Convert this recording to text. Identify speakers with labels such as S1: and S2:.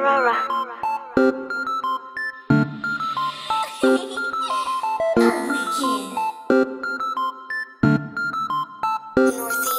S1: Aurora. North